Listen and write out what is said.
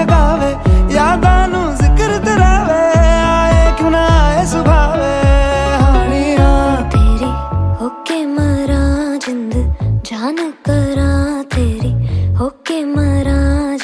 ਜਗਾਵੇ, ਯਾਦਾਂ ਨੂੰ ਜ਼ਿਕਰ ਤਰਾਵੇ ਆਏ ਤੇਰੀ ਹੋ ਕੇ ਮਰਾਂ ਜਿੰਦ ਤੇਰੀ ਹੋ ਕੇ ਮਰਾਂ